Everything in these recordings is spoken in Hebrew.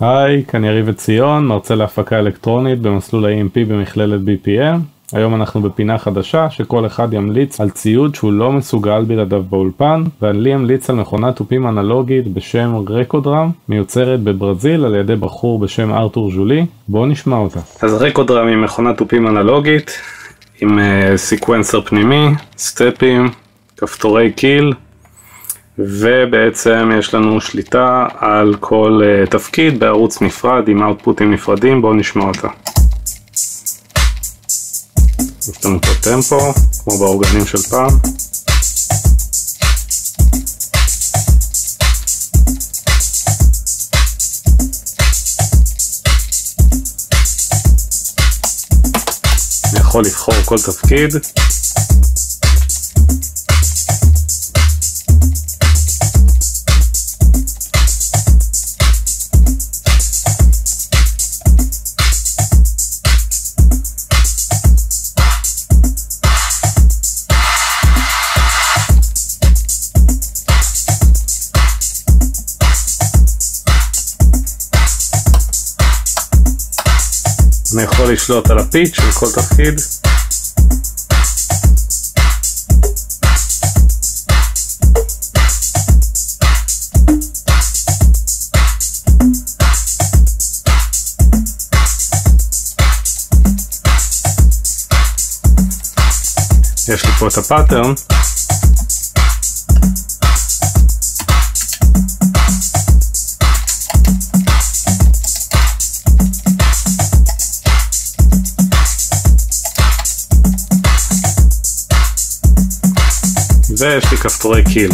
היי, כאן יריב עציון, מרצה להפקה אלקטרונית במסלול ה-EMP במכללת BPM. היום אנחנו בפינה חדשה שכל אחד ימליץ על ציוד שהוא לא מסוגל בלעדיו באולפן ואני אמליץ על מכונת תופים אנלוגית בשם רקודרם מיוצרת בברזיל על ידי בחור בשם ארתור ז'ולי בואו נשמע אותה. אז רקודרם היא מכונת תופים אנלוגית עם uh, סיקוונסר פנימי, סטפים, כפתורי קיל ובעצם יש לנו שליטה על כל uh, תפקיד בערוץ נפרד עם אאוטפוטים נפרדים בואו נשמע אותה. יש לנו פה טמפו, כמו באורגנים של פעם. אני יכול לבחור כל תפקיד. לשלוט על הפיץ' של כל תפקיד. יש לי פה את הפאטרן ויש לי כפתורי קיל.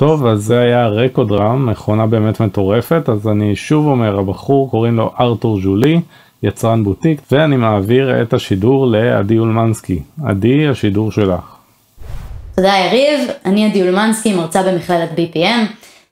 טוב אז זה היה Reco Drum מכונה באמת מטורפת אז אני שוב אומר הבחור קוראים לו ארתור ז'ולי יצרן בוטיק ואני מעביר את השידור לעדי אולמנסקי עדי השידור שלך. תודה יריב אני עדי אולמנסקי מרצה במכללת BPM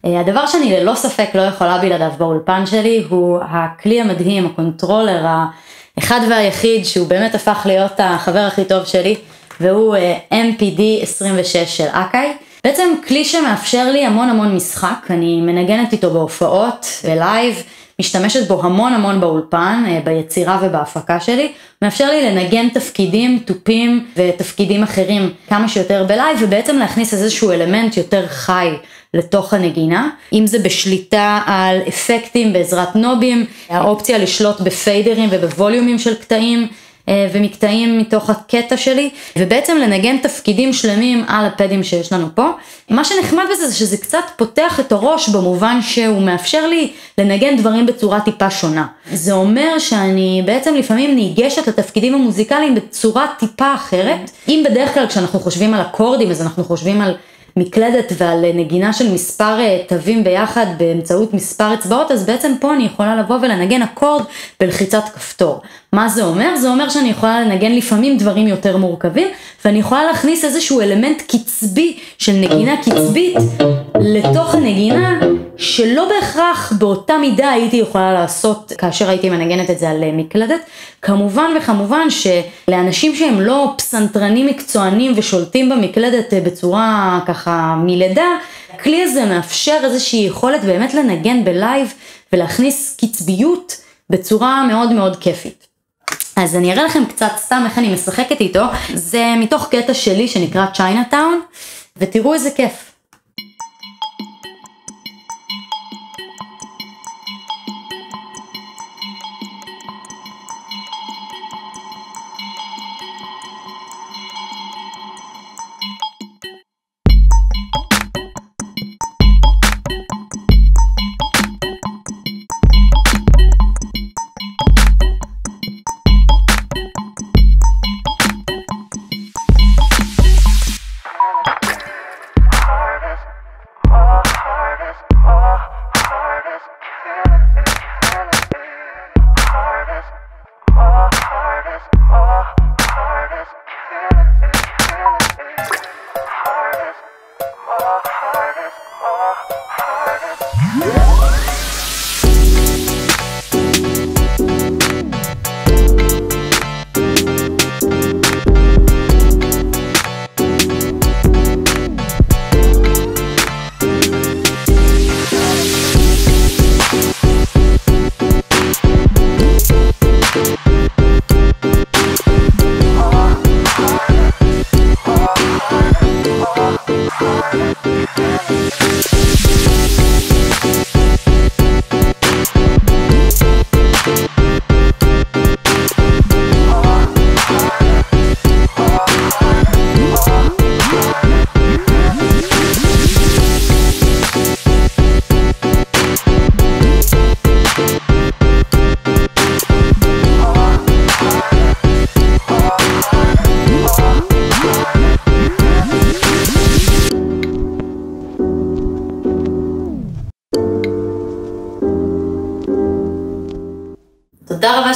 אה, הדבר שאני ללא ספק לא יכולה בלעדיו באולפן שלי הוא הכלי המדהים ה controller האחד והיחיד שהוא באמת הפך להיות החבר הכי טוב שלי והוא אה, MPD 26 של אקאי. בעצם כלי שמאפשר לי המון המון משחק, אני מנגנת איתו בהופעות, ב live, משתמשת בו המון המון באולפן, אה, ביצירה ובהפקה שלי, מאפשר לי לנגן תפקידים, תופים ותפקידים אחרים כמה שיותר ב live ובעצם להכניס איזשהו אלמנט יותר חי לתוך הנגינה, אם זה בשליטה על אפקטים בעזרת נובים, האופציה לשלוט בפיידרים ובווליומים של קטעים. אה, ומקטעים מתוך הקטע שלי, ובעצם לנגן תפקידים שלמים על הפדים שיש לנו פה. מה שנחמד בזה זה שזה קצת פותח את הראש במובן שהוא מאפשר לי לנגן דברים בצורה טיפה שונה. זה אומר שאני בעצם לפעמים ניגשת לתפקידים המוזיקליים בצורה טיפה אחרת. אם בדרך כלל כשאנחנו חושבים על אקורדים אז אנחנו חושבים על מקלדת ועל נגינה של מספר אה, תווים ביחד באמצעות מספר אצבעות, אז בעצם פה אני יכולה לבוא ולנגן אקורד בלחיצת כפתור. מה זה אומר? זה אומר שאני יכולה לנגן לפעמים דברים יותר מורכבים, ואני יכולה להכניס איזשהו אלמנט קצבי של נגינה קצבית לתוך הנגינה, שלא בהכרח באותה מידה הייתי יכולה לעשות כאשר הייתי מנגנת את זה על מקלדת. כמובן וכמובן שלאנשים שהם לא פסנתרנים מקצוענים ושולטים במקלדת בצורה ככה מלידה, הכלי הזה מאפשר איזושהי יכולת באמת לנגן בלייב ולהכניס קצביות. בצורה מאוד מאוד כיפית. אז אני אראה לכם קצת סתם איך אני משחקת איתו, זה מתוך קטע שלי שנקרא צ'יינאטאון, ותראו איזה כיף. תודה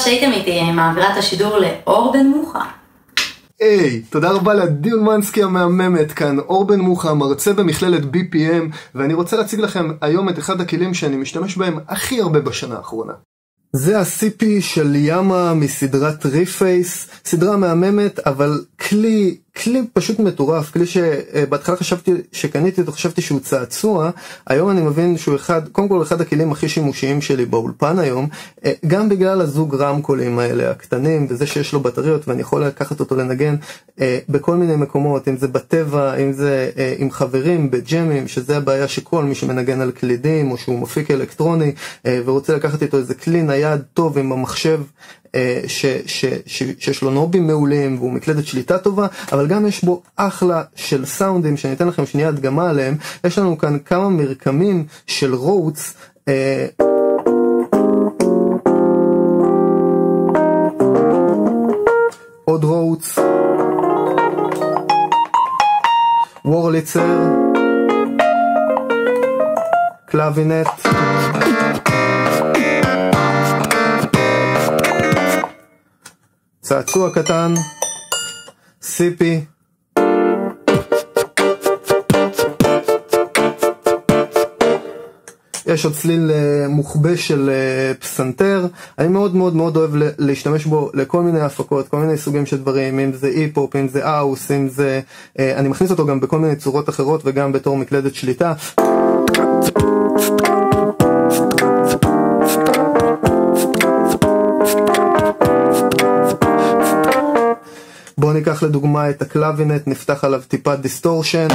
שהייתם איתי, מעבירה את השידור לאור בן מוחה. היי, hey, תודה רבה לדיון מנסקי המהממת כאן, אור בן מוחה, מרצה במכללת BPM, ואני רוצה להציג לכם היום את אחד הכלים שאני משתמש בהם הכי הרבה בשנה האחרונה. זה ה-CP של יאמה מסדרת ריפייס, סדרה מהממת, אבל כלי כלי פשוט מטורף, כלי שבהתחלה חשבתי, שקניתי אותו, חשבתי שהוא צעצוע, היום אני מבין שהוא אחד, קודם כל אחד הכלים הכי שימושיים שלי באולפן היום, אה, גם בגלל הזוג רמקולים האלה הקטנים, וזה שיש לו בטריות ואני יכול לקחת אותו לנגן אה, בכל מיני מקומות, אם זה בטבע, אם זה אה, עם חברים, בג'מים, שזה הבעיה שכל מי שמנגן על קלידים, או שהוא מפיק אלקטרוני, ורוצה לקחת איתו איזה כלי נייד טוב עם המחשב, ש, ש, ש, שיש לו נובים מעולים והוא מקלדת שליטה טובה, אבל גם יש בו אחלה של סאונדים שאני אתן לכם שנייה הדגמה עליהם. יש לנו כאן כמה מרקמים של רוטס. אה, עוד רוטס, וורליצר, קלווינט. צעצוע קטן, סיפי. יש עוד צליל אה, מוחבא של אה, פסנתר, אני מאוד מאוד מאוד אוהב להשתמש בו לכל מיני הפקות, כל מיני סוגים של דברים, אם זה היפ-הופ, אם זה house, אם זה... אה, אני מכניס אותו גם בכל מיני צורות אחרות וגם בתור מקלדת שליטה. בואו ניקח לדוגמה את ה Clavinet, נפתח עליו טיפה distortion.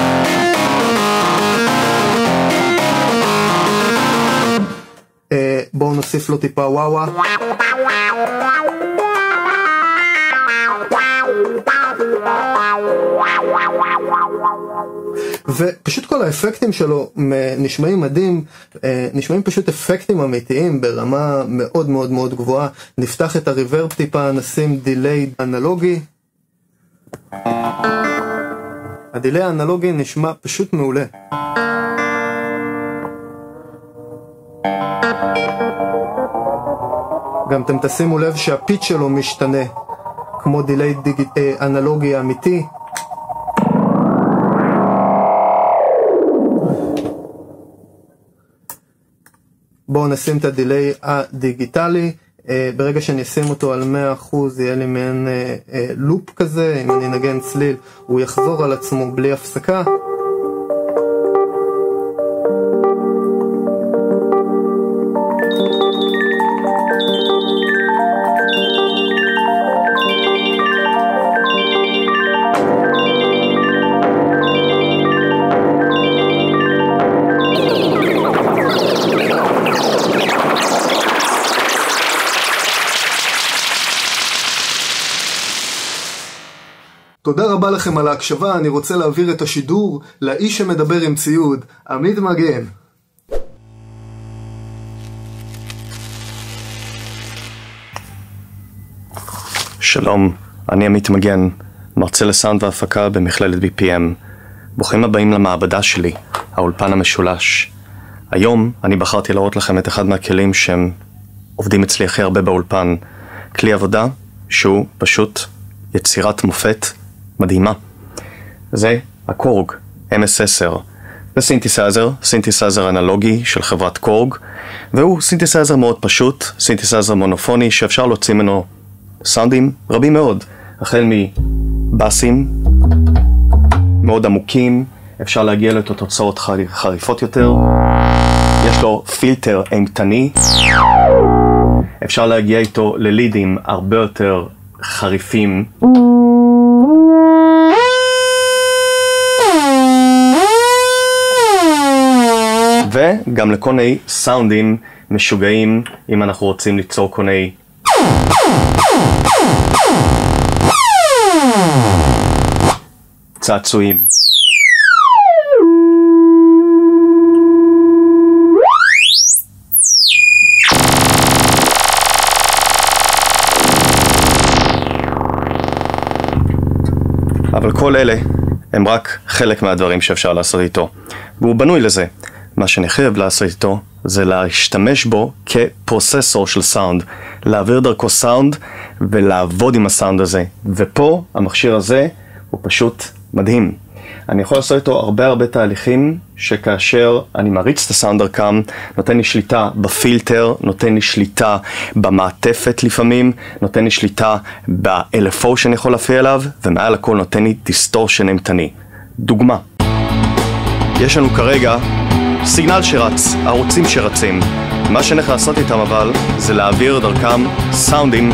אה, בואו נוסיף לו טיפה וואווה. ופשוט כל האפקטים שלו נשמעים מדהים, אה, נשמעים פשוט אפקטים אמיתיים ברמה מאוד מאוד מאוד גבוהה. נפתח את הריברב טיפה, נשים דיליי אנלוגי. הדיליי האנלוגי נשמע פשוט מעולה. גם אתם תשימו לב שה pitch שלו משתנה, כמו delay דיג... אה, אנלוגי אמיתי. בואו נשים את ה delay הדיגיטלי. אה, ברגע שאני אשים אותו על 100% יהיה לי מעין אה, אה, לופ כזה, אם אני אנגן צליל הוא יחזור על עצמו בלי הפסקה. תודה רבה לכם על ההקשבה, אני רוצה להעביר את השידור לאיש שמדבר עם ציוד, עמית מגן. שלום, אני עמית מגן, מרצה לסאונד והפקה במכללת BPM. ברוכים הבאים למעבדה שלי, האולפן המשולש. היום אני בחרתי להראות לכם את אחד מהכלים שהם עובדים אצלי הכי הרבה באולפן. כלי עבודה שהוא פשוט יצירת מופת מדהימה. זה הקורג, MS10. זה סינתסייזר, סינתסייזר אנלוגי של חברת קורג, והוא סינתסייזר מאוד פשוט, סינתסייזר מונופוני שאפשר להוציא ממנו סאונדים רבים מאוד, החל מבאסים מאוד עמוקים, אפשר להגיע לאותו תוצאות חריפות יותר, יש לו פילטר אימתני, אפשר להגיע איתו ללידים הרבה יותר חריפים. וגם לכל מיני סאונדים משוגעים אם אנחנו רוצים ליצור כל מיני צעצועים. אבל כל אלה הם רק חלק מהדברים שאפשר לעשות איתו, והוא בנוי לזה. מה שאני חייב לעשות איתו זה להשתמש בו כפרוססור של סאונד, להעביר דרכו סאונד ולעבוד עם הסאונד הזה. ופה המכשיר הזה הוא פשוט מדהים. אני יכול לעשות איתו הרבה הרבה תהליכים שכאשר אני מריץ את הסאונד דרכם, נותן לי שליטה בפילטר, נותן לי שליטה במעטפת לפעמים, נותן לי שליטה ב-LFO שאני יכול להפעיל עליו, ומעל הכל נותן לי distortion אימתני. דוגמה, יש לנו כרגע signal שרץ, ערוצים שרצים. מה שאני הולך לעשות איתם אבל, זה להעביר דרכם סאונדים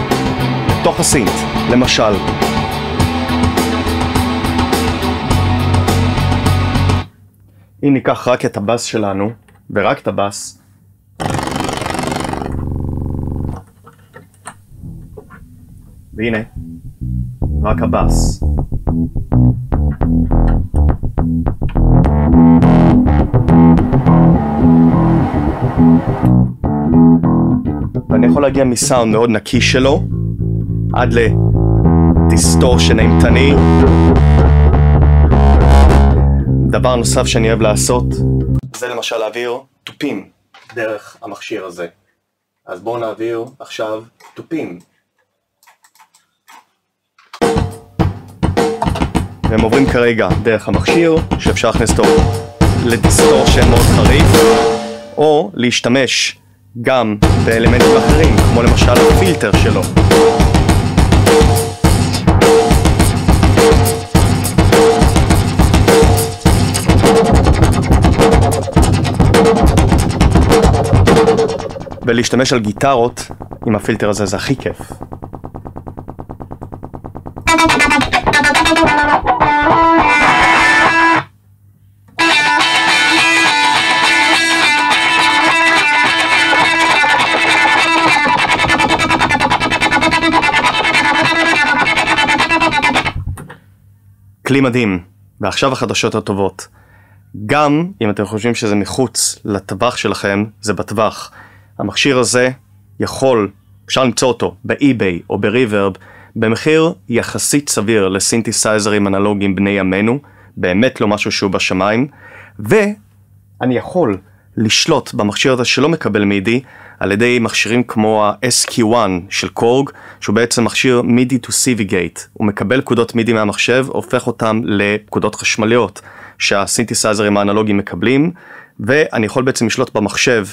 לתוך הסינט. למשל, אם ניקח רק את הבאס שלנו, ורק את הבאס, והנה, רק הבאס. יכול להגיע מסאונד מאוד נקי שלו עד לדיסטורשן אימתני. דבר נוסף שאני אוהב לעשות זה למשל להעביר תופים דרך המכשיר הזה. אז בואו נעביר עכשיו תופים. והם עוברים כרגע דרך המכשיר שאפשר להכניס אותו לדיסטורשן מאוד חריף או להשתמש גם באלמנטים אחרים כמו למשל הפילטר שלו ולהשתמש על גיטרות עם הפילטר הזה זה הכי כיף. כלי מדהים, ועכשיו החדשות הטובות. גם אם אתם חושבים שזה מחוץ לטווח שלכם, זה בטווח. המכשיר הזה יכול, אפשר למצוא אותו באי-ביי או בריברב, במחיר יחסית סביר לסינתסייזרים אנלוגיים בני ימינו, באמת לא משהו שהוא בשמיים, ואני יכול לשלוט במכשיר הזה שלא מקבל מידי על ידי מכשירים כמו ה-SQ1 של קורג, שהוא בעצם מכשיר מידי to CV gate. הוא מקבל פקודות מידי מהמחשב, הופך אותם לפקודות חשמליות שהסינתסייזרים האנלוגיים מקבלים, ואני יכול בעצם לשלוט במחשב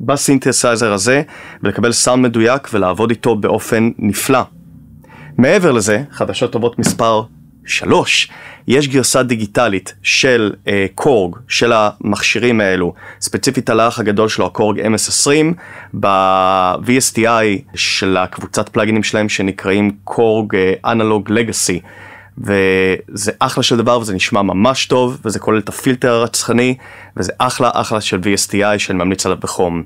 בסינתסייזר הזה ולקבל סאונד מדויק ולעבוד איתו באופן נפלא. מעבר לזה, חדשות טובות מספר 3, יש גרסה דיגיטלית של אה, קורג, של המכשירים האלו, ספציפית על האח הגדול שלו, הקורג MS20, ב-VSTI של הקבוצת פלאגינים שלהם שנקראים קורג Analog Legacy. וזה אחלה של דבר וזה נשמע ממש טוב וזה כולל את הפילטר הרצחני וזה אחלה אחלה של VSTI שאני ממליץ עליו בחום.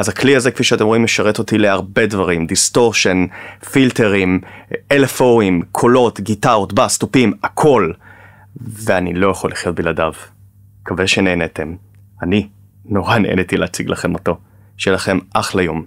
אז הכלי הזה, כפי שאתם רואים, משרת אותי להרבה דברים, distortion, פילטרים, LFO ים, קולות, גיטרות, בס, תופים, הכל. ואני לא יכול לחיות בלעדיו. מקווה שנהנתם. אני נורא נהניתי להציג לכם אותו. שיהיה לכם אחלה יום.